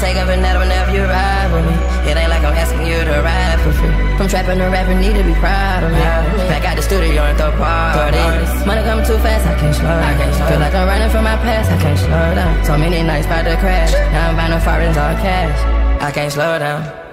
take up and down whenever you ride with me. It ain't like I'm asking you to ride for free. From trapping to rapping, need to be proud of me. Back out the studio and throw parties. Money come too fast, I can't slow down. Feel like I'm running from my past, I can't slow down. So many nights about to crash. Now I'm buying a foreign all cash. I can't slow down.